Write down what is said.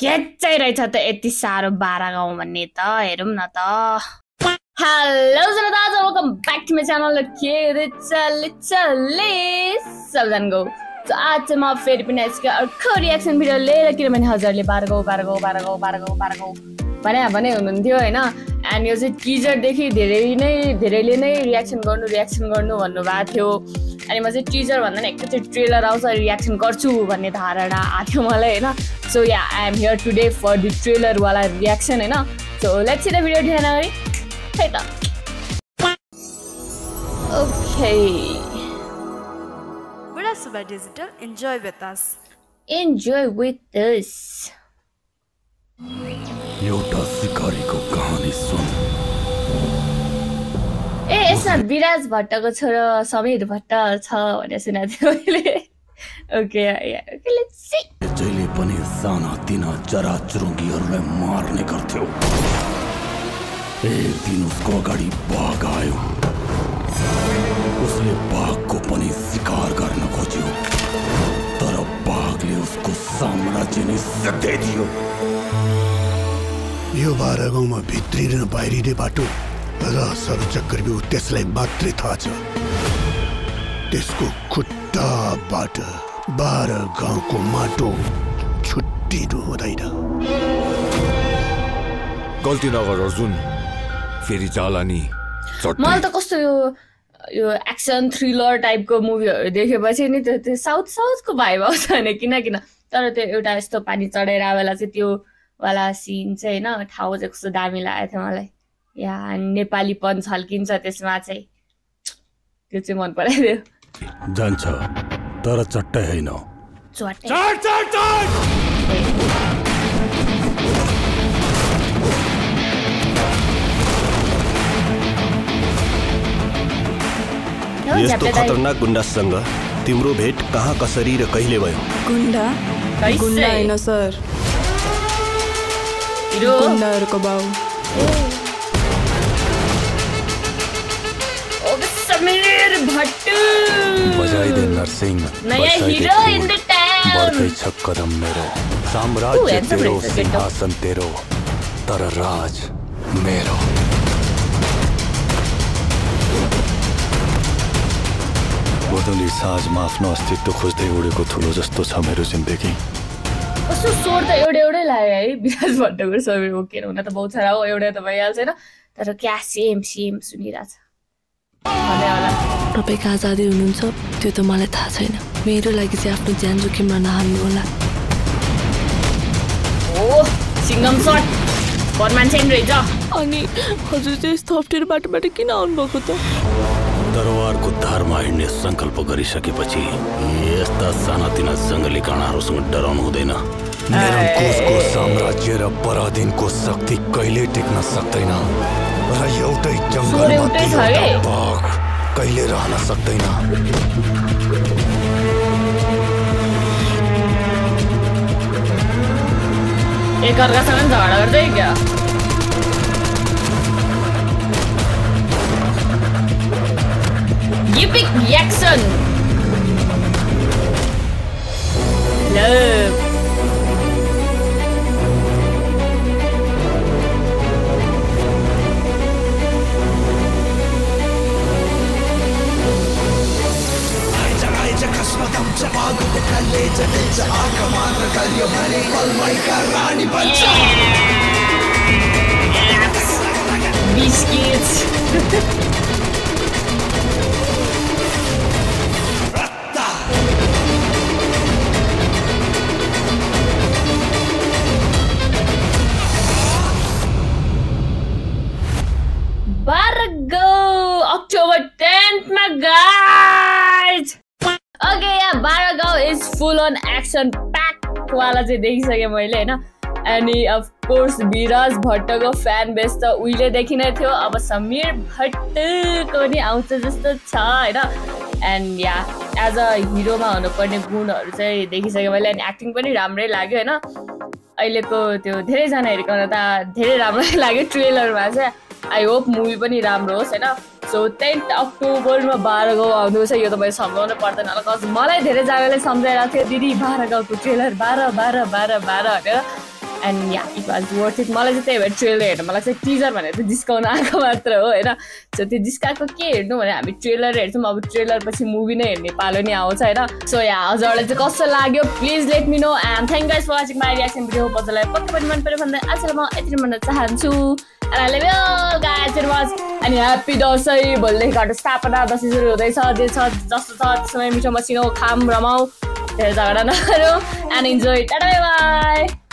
खेच्चै रहेछ त यति साह्रो बाह्र गाउँ भन्ने त हेरौँ न त hello Janata welcome back to my channel के सबजनाको आज चाहिँ म फेरि पनि यसको अर्को रियाक्सन भिडियो लिएर किनभने हजुरले बाह्र गाउँ बाह्र गाउँ बाह्र गाउँ बाह्र गाउँ बाह्र गाउँ भने भने हुनुहुन्थ्यो होइन एन्ड यो चाहिँ टिजरदेखि धेरै नै धेरैले नै रियाक्सन गर्नु रियाक्सन गर्नु भन्नुभएको थियो अनि म चाहिँ टिजर भन्दा नि एकैचोटि ट्रेलर आउँछ रियाक्सन गर्छु भन्ने धारणा आएको थियो मलाई होइन? So yeah I am here today for the ट्रेलरवाला reaction होइन? So let's see the video ध्यान खै त okay Digital, enjoy with us. Enjoy with this एउटा सिकारीको कहानी सुन। ए यसमा विराज भट्टको छोरो समीर भट्ट छ भनेर सुनेको मैले। ओके ओके लेट्स सी जहिले पनि साना तिना जरा चुरुङ्गीहरूलाई मार्ने गर्थ्यो। एक दिन उसको अगाडि बाघ आयो। उसले बाघको पनि शिकार गर्न खोज्यो। तर बाघले उसको साम्राज्य नै सत्याइदियो यो बाह्र गाउँमा भित्री र बाहिरिने बाटो र चक्रव्यू त्यसलाई मात्रै थाहा छ। त्यसको खुट्टाबाट बाह्र गाउँको माटो छुट्टिनु हुँदैन। गल्ती नगर अर्जुन फेरि जाला नि मलाई त कस्तो यो यो एक्सन थ्रिलर टाइपको मुभीहरू देखेपछि नि त्यो त्यो साउथ साउथको भाइब आउँछ भने किन किन? तर त्यो एउटा यस्तो पानी चढेर बेला चाहिँ त्यो वाला सिन चाहिँ होइन ठाउँ चाहिँ कस्तो दामी लागेको थियो मलाई। या नेपालीपन छल्किन्छ त्यसमा चाहिँ। त्यो चाहिँ मन पराइदियो। जान्छ तर चट्टै होइन। यस्तो। खतरनाक गुन्डासँग तिम्रो भेट कहाँ कसरी र कहिले भयो? गुन्डा? कैसे? गुन्डा होइन सर। हिरो। गुन्डाहरूको बाउ। समीर भट्ट। बजाइदे नरसिंह नयाँ हिरो इन द टाउन बढ्दै छ कदम मेरो। साम्राज्य तेरो सिंहासन तेरो तर राज मेरो। गोधुली साँझमा आफ्नो अस्तित्व खोज्दै उडेको ठुलो जस्तो छ मेरो जिन्दगी। कस्तो स्वर त एउटै एउटै लाग्यो है विराज भट्टको समीर ओके हुन त बहुत सारा हो एउटा त भइहाल्छ होइन। तर क्या सेम सेम सुनिरहेछ। तपाईँ कहाँ जाँदै हुनुहुन्छ? त्यो त मलाई थाहा छैन। मेरो लागि चाहिँ आफ्नो ज्यान जोखिममा नहाल्नु होला। ओ सिङ्गम सर्ट घर मान्छे नि रहेछ। अनि हजुर चाहिँ यस्तो अप्ठ्यारो बाटोबाट किन आउनुभएको त? दरबारको धारमा हिँड्ने सङ्कल्प गरिसकेपछि यस्ता सानातिना जङ्गली काँडाहरूसँग डराउनु हुँदैन। साम्राज्य र पराधीनको शक्ति कहिले टिक्न सक्दैन। एउटै स्वर जङ्गलमा एउटै छ दुईवटा के? बाघ कहिले रहन सक्दैन एकअर्कासँग पनि झगडा गर्दै क्या Yippee Jackson! తెచ్చ ఆకమాత కల్యమని కొల్వైక October 10th, my God! बाह्र is full on action pack वाला चाहिँ देखिसकेँ मैले होइन? अनि अफकोर्स विराज भट्टको फ्यान बेस त उहिलेदेखि नै थियो। अब समीर भट्टको नि आउँछ जस्तो छ होइन? एन्ड या एज अ हिरोमा हुनुपर्ने गुणहरू चाहिँ देखिसकेँ मैले। अनि एक्टिङ पनि राम्रै लाग्यो होइन? अहिलेको त्यो धेरैजना हेरिकन त धेरै राम्रै लाग्यो ट्रेलरमा चाहिँ। आई होप मुभी पनि राम्रो होस् होइन? सो टेन्थ अक्टोबरमा बाह्र गाउँ आउँदैछ यो तपाईँ सम्झाउनु पर्दैन होला। कज मलाई धेरैजनाले सम्झाइरहेको थियो दिदी बाह्र गाउँको ट्रेलर बाह्र बाह्र बाह्र बाह्र भनेर and yeah it was worth it मलाई चाहिँ त्यही भएर ट्रेलर हेर्नु मलाई चाहिँ टिजर भनेर चाहिँ जिस्काउन आएको मात्र हो होइन? सो त्यो जिस्काएको के हेर्नु भने हामी ट्रेलर हेर्छौँ अब ट्रेलर पछि मुभी नै हेर्ने पालो नि आउँछ होइन? सो या हजुरहरूलाई चाहिँ कस्तो लाग्यो? Please let me know and thank guys for watching my reaction video हजुरलाई पक्कै पनि मन पऱ्यो भन्दा आज म यति भन्न चाहन्छु। अनि ह्याप्पी दसैँ। भोलिदेखि घाटो स्थापना दसैँ सुरु हुँदैछ। जे छ जस्तो छ त्यसमै मिठो मसिनो खाम रमाउ धेरै झगडा नगरौँ। And enjoy tata bye